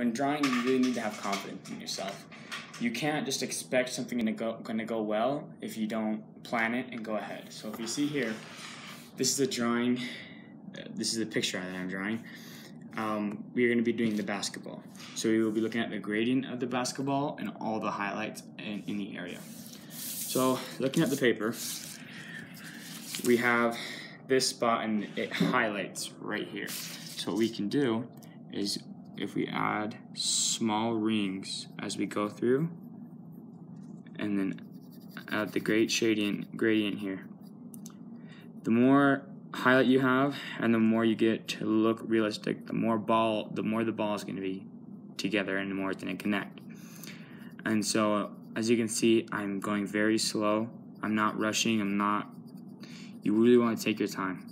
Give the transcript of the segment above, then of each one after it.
when drawing, you really need to have confidence in yourself. You can't just expect something to go gonna go well if you don't plan it and go ahead. So if you see here, this is a drawing. Uh, this is a picture that I'm drawing. Um, we are going to be doing the basketball. So we will be looking at the gradient of the basketball and all the highlights in, in the area. So looking at the paper, we have this spot and it highlights right here. So what we can do is if we add small rings as we go through and then add the great gradient gradient here. The more highlight you have and the more you get to look realistic, the more ball the more the ball is going to be together and the more it's going to connect. And so as you can see, I'm going very slow. I'm not rushing. I'm not you really want to take your time.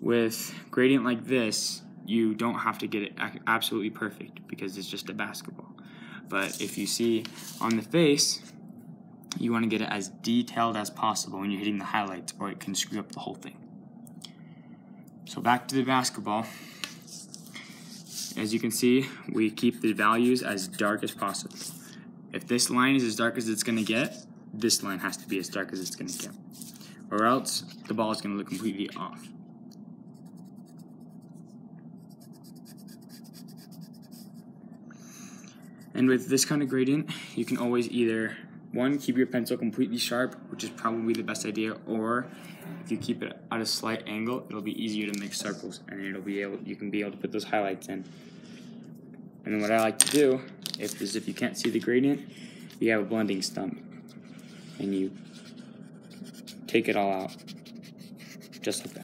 With gradient like this, you don't have to get it absolutely perfect because it's just a basketball. But if you see on the face, you want to get it as detailed as possible when you're hitting the highlights or it can screw up the whole thing. So back to the basketball. As you can see, we keep the values as dark as possible. If this line is as dark as it's going to get, this line has to be as dark as it's going to get. Or else, the ball is going to look completely off. And with this kind of gradient, you can always either, one, keep your pencil completely sharp, which is probably the best idea, or if you keep it at a slight angle, it'll be easier to make circles, and it'll be able, you can be able to put those highlights in. And then what I like to do, if, is if you can't see the gradient, you have a blending stump, and you take it all out, just like that.